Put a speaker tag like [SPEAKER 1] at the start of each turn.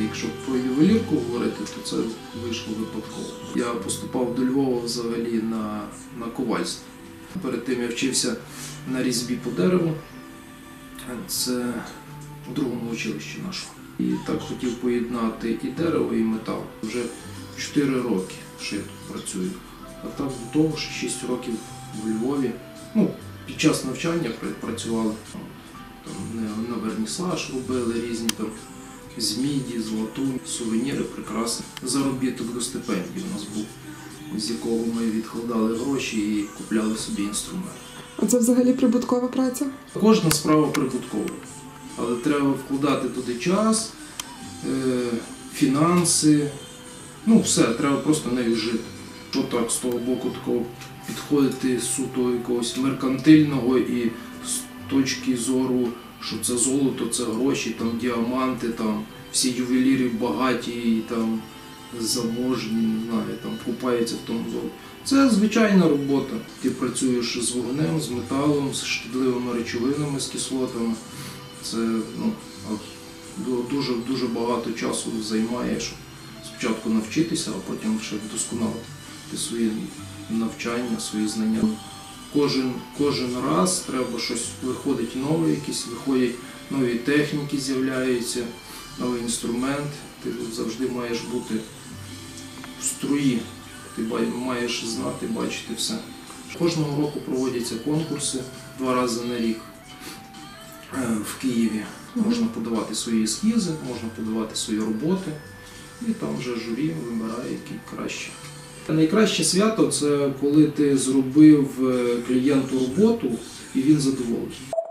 [SPEAKER 1] Якщо про ювелірку говорити, то це вийшло випадково. Я поступав до Львова взагалі на, на ковальство. Перед тим я вчився на різьбі по дереву. Це у другому училищі нашому. І так хотів поєднати і дерево, і метал. Вже 4 роки, що я тут працюю. А так до того, що 6 років у Львові. Ну, під час навчання працювали. Там на вернісаж робили різні там з міді, з латунь, сувеніри, прикраси. Заробіток до стипендії у нас був, з якого ми відкладали гроші і купляли собі інструмент.
[SPEAKER 2] А це взагалі прибуткова праця?
[SPEAKER 1] Кожна справа прибуткова, але треба вкладати туди час, е, фінанси. Ну, все, треба просто нею жити. Що так з того боку такого підходити суто якогось меркантильного і з точки зору, що це золото, це гроші, там діаманти, там всі ювеліри багаті і там заможні, не знаю, там купаються в тому золоті. Це звичайна робота. Ти працюєш з вогнем, з металом, з шкідливими речовинами, з кислотами. Це ну, дуже, дуже багато часу займає, щоб спочатку навчитися, а потім ще вдосконалити свої навчання, свої знання. Кожен, кожен раз треба щось виходить нове, якісь виходять нові техніки, з'являються, новий інструмент. Ти завжди маєш бути в струї. Ти маєш знати, бачити все. Кожного року проводяться конкурси два рази на рік е, в Києві. Можна подавати свої ескізи, можна подавати свої роботи, і там вже журі вибирає, який краще. Найкраще свято це коли ти зробив е, клієнту роботу і він задоволений.